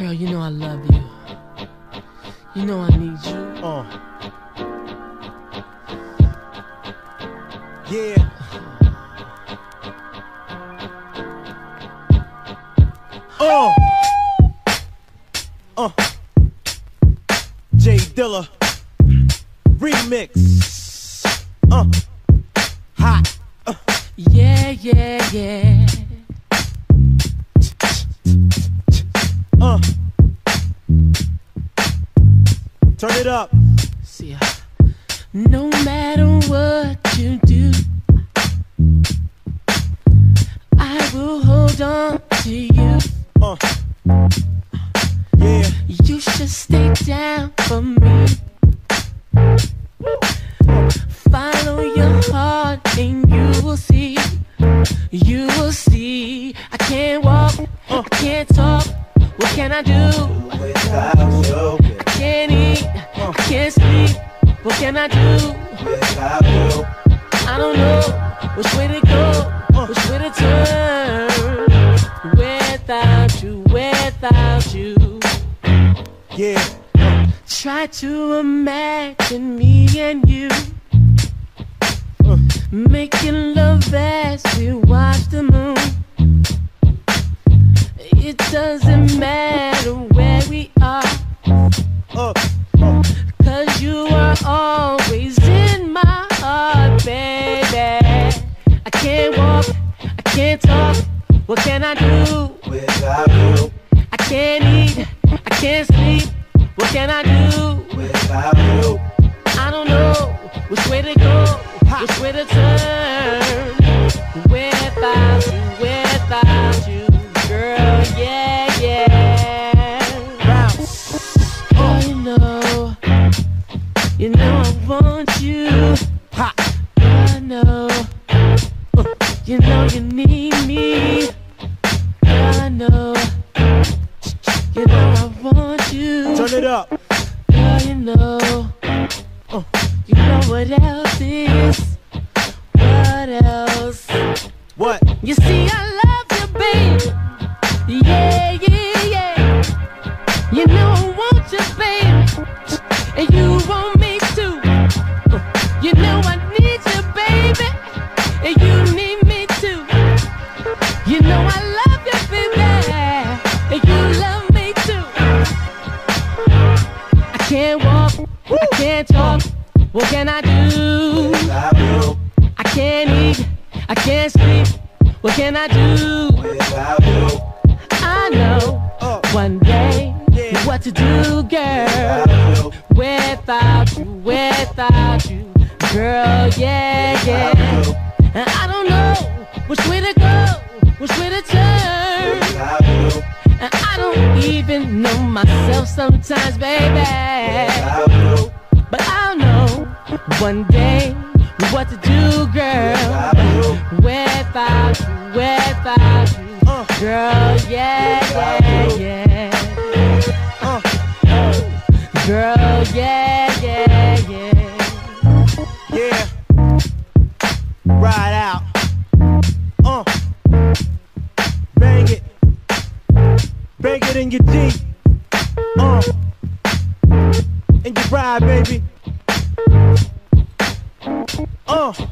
Girl, you know I love you. You know I need you. Uh. Yeah. Uh. Uh. J Dilla. Remix. Uh. Hot. Uh. Yeah, yeah, yeah. Turn it up. See, ya. no matter what you do, I will hold on to you. Uh. Yeah. You should stay down for me. Follow your heart and you will see. You will see. I can't walk, I can't talk. What can I do? Can't sleep. What can I do? I don't know which way to go, which way to turn. Without you, without you. Yeah. Try to imagine me and you making love as we watch the moon. It doesn't matter where we are. Uh. Can I do? Without you. I can't eat, I can't sleep. What can I do? Without you. I don't know which way to go, which way to turn. Without you, without you, girl, yeah, yeah. Bounce. Oh, you know, you know I want you. Ha. I know, you know you need up. Girl, you know, Uh. you know what else is? What else? What? You see, I love you, baby. Yeah, yeah, yeah. You know I want you, baby, and you want me too. You know I need you, baby, and you need me too. You know I love What can I do? Without you. I can't eat, I can't sleep. What can I do? Without you. I know one day what to do, girl. Without you. Without you, girl, yeah, yeah. And I don't know which way to go, which way to turn. And I don't even know myself sometimes, baby. One day what to do, girl. Without you. Without you, girl, yeah, yeah, yeah. Girl, yeah, yeah, yeah. Yeah. Ride out. Uh. Bang it. Bang it in your D. Uh. And you ride, baby. Uh.